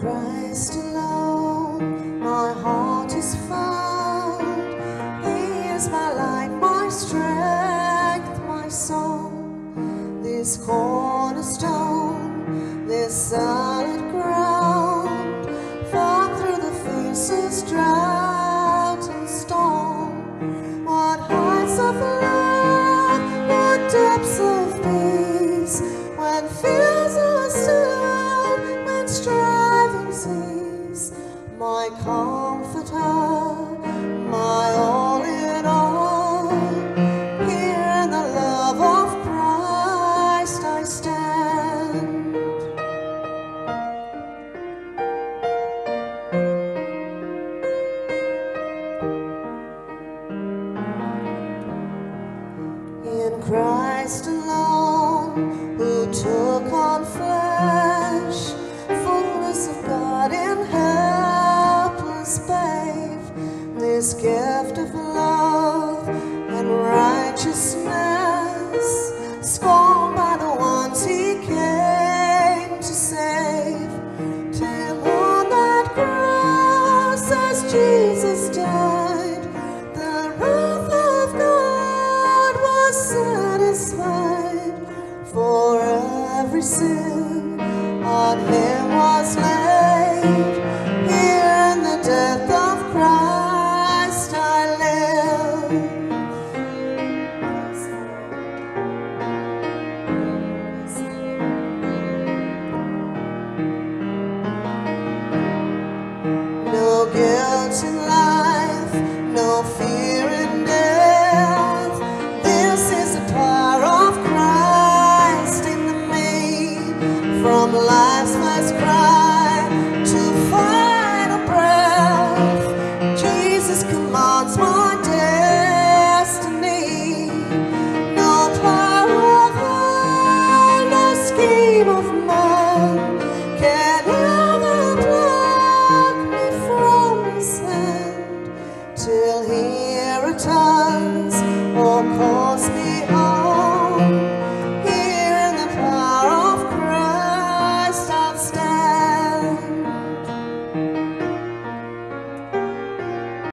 Christ alone my heart is found. He is my light, my strength, my song. This cornerstone, this solid striving my comforter, my all in all. Here in the love of Christ I stand. in Christ alone, who took this gift of love and righteousness, scorned by the ones he came to save. Till on that cross, as Jesus died, the wrath of God was satisfied. For every sin